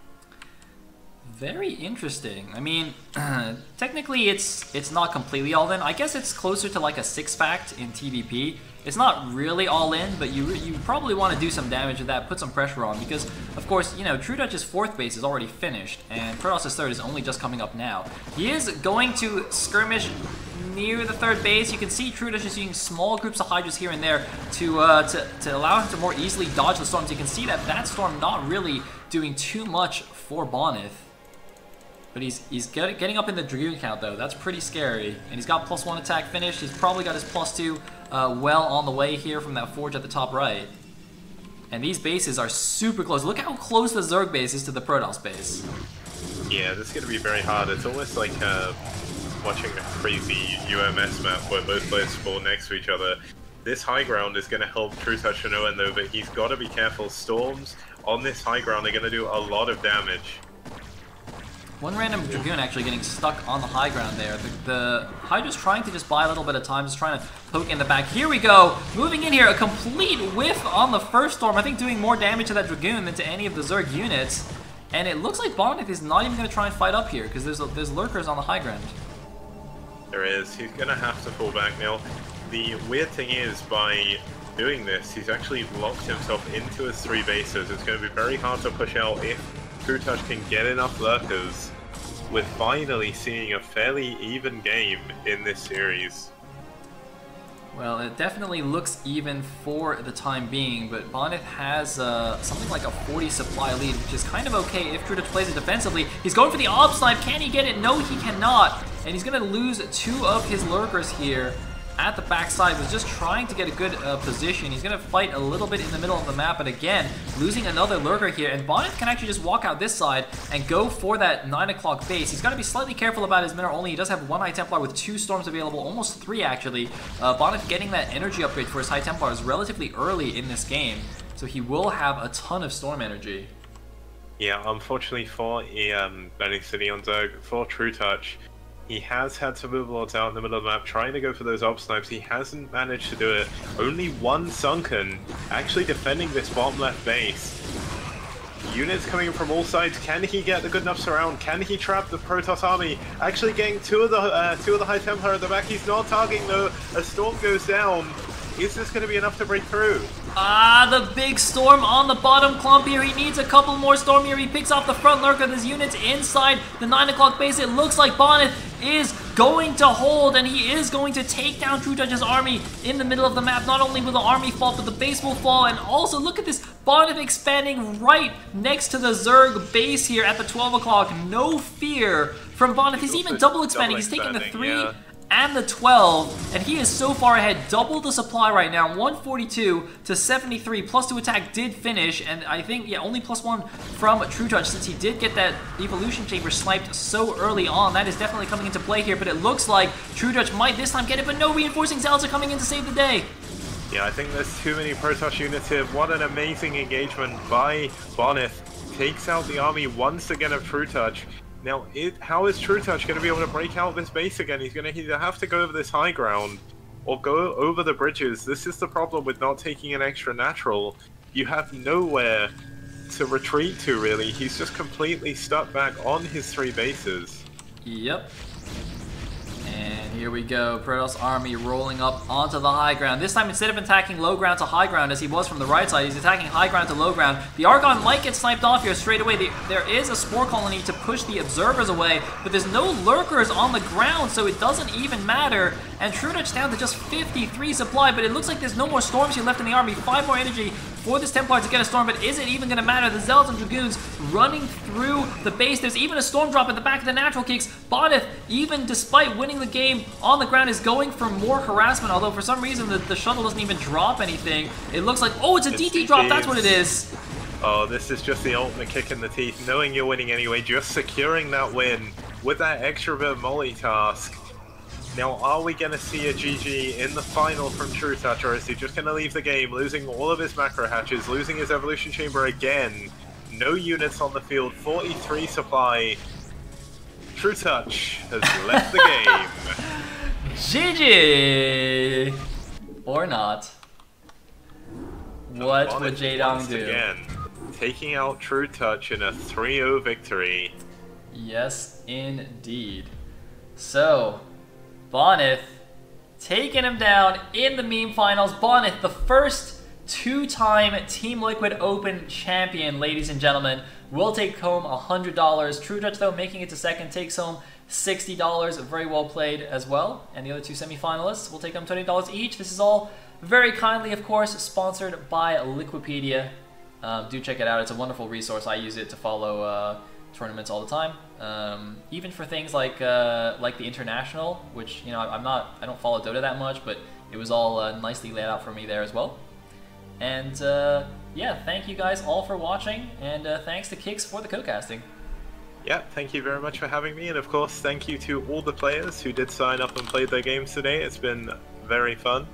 Very interesting. I mean, technically it's it's not completely all in. I guess it's closer to like a six fact in TVP it's not really all in, but you you probably want to do some damage with that, put some pressure on, because, of course, you know, Trutacz's fourth base is already finished, and Protoss' third is only just coming up now. He is going to skirmish near the third base. You can see Trutacz is using small groups of Hydras here and there to, uh, to, to allow him to more easily dodge the storms. You can see that that storm not really doing too much for Bonyth. But he's he's get, getting up in the Dragoon count, though. That's pretty scary. And he's got plus one attack finished. He's probably got his plus two uh, well on the way here from that forge at the top right. And these bases are super close. Look how close the Zerg base is to the Protoss base. Yeah, this is going to be very hard. It's almost like uh, watching a crazy UMS map where both players spawn next to each other. This high ground is going to help True though, but he's got to be careful. Storms on this high ground are going to do a lot of damage. One random Dragoon actually getting stuck on the high ground there. The, the Hydra's trying to just buy a little bit of time, just trying to poke in the back. Here we go, moving in here, a complete whiff on the first Storm. I think doing more damage to that Dragoon than to any of the Zerg units. And it looks like Bonyth is not even going to try and fight up here, because there's, there's lurkers on the high ground. There is. He's going to have to pull back now. The weird thing is, by doing this, he's actually locked himself into his three bases. It's going to be very hard to push out if Trutacz can get enough lurkers. We're finally seeing a fairly even game in this series. Well, it definitely looks even for the time being, but Bonyth has uh, something like a 40 supply lead, which is kind of okay if Trutacz plays it defensively. He's going for the Snipe. Can he get it? No, he cannot. And he's going to lose two of his lurkers here at the backside, was just trying to get a good uh, position. He's going to fight a little bit in the middle of the map, but again, losing another lurker here. And Bonyth can actually just walk out this side and go for that 9 o'clock base. He's got to be slightly careful about his mineral only. He does have one High Templar with two Storms available, almost three actually. Uh, Bonyth getting that energy upgrade for his High Templar is relatively early in this game, so he will have a ton of Storm energy. Yeah, unfortunately for um, Benny City on Zerg, for Trutacz, he has had some overlords out in the middle of the map trying to go for those op snipes. He hasn't managed to do it. Only one Sunken actually defending this bottom left base. Units coming in from all sides. Can he get the good enough surround? Can he trap the Protoss army? Actually getting two of the uh, two of the High Templar at the back. He's not targeting though. A storm goes down. Is this going to be enough to break through? Ah, the big storm on the bottom clump here. He needs a couple more storm here. He picks off the front lurker of his units inside the 9 o'clock base. It looks like Bonyth is going to hold, and he is going to take down Trutacz's army in the middle of the map. Not only will the army fall, but the base will fall. And also, look at this Bonyth expanding right next to the Zerg base here at the 12 o'clock. No fear from Bonyth. He's even double expanding. He's taking the 3 yeah and the 12, and he is so far ahead, double the supply right now, 142 to 73, plus 2 attack did finish, and I think, yeah, only plus 1 from Trutacz, since he did get that Evolution Chamber sniped so early on, that is definitely coming into play here, but it looks like Trutacz might this time get it, but no reinforcing zealots are coming in to save the day. Yeah, I think there's too many Protoss units here. What an amazing engagement by Bonyth. Takes out the army once again of Trutacz. Now, it, how is Trutacz going to be able to break out this base again? He's going to either have to go over this high ground or go over the bridges. This is the problem with not taking an extra natural. You have nowhere to retreat to, really. He's just completely stuck back on his three bases. Yep. And here we go, Protoss army rolling up onto the high ground. This time, instead of attacking low ground to high ground as he was from the right side, he's attacking high ground to low ground. The Archon might get sniped off here straight away. The, there is a Spore Colony to push the Observers away, but there's no Lurkers on the ground, so it doesn't even matter. And Trutacz down to just 53 supply, but it looks like there's no more Storms left in the army. Five more energy for this Templar to get a Storm, but is it even going to matter? The Zealots and Dragoons running through the base. There's even a Storm drop at the back of the Natural Kicks. Bonyth, even despite winning the game on the ground, is going for more harassment, although for some reason the, the shuttle doesn't even drop anything. It looks like, oh, it's a it's DT drop, that's what it is. Oh, this is just the ultimate kick in the teeth, knowing you're winning anyway, just securing that win with that extra bit of multitask. Now, are we going to see a GG in the final from Trutacz, or is he just going to leave the game, losing all of his macro hatches, losing his evolution chamber again? No units on the field, 43 supply. Trutacz has left the game. GG! Or not. What would Jaedong do? Again, taking out Trutacz in a 3-0 victory. Yes, indeed. So, Bonyth taking him down in the meme finals. Bonyth, the first two-time Team Liquid Open champion, ladies and gentlemen, will take home $100. Trutacz, though, making it to second, takes home $60. Very well played as well. And the other two semifinalists will take home $20 each. This is all very kindly, of course, sponsored by Liquipedia. Um, do check it out. It's a wonderful resource. I use it to follow uh, tournaments all the time. Um, even for things like uh, like the international, which you know I'm not I don't follow Dota that much, but it was all uh, nicely laid out for me there as well. And uh, yeah, thank you guys all for watching, and uh, thanks to Kicks for the co-casting. Yeah, thank you very much for having me, and of course, thank you to all the players who did sign up and played their games today. It's been very fun.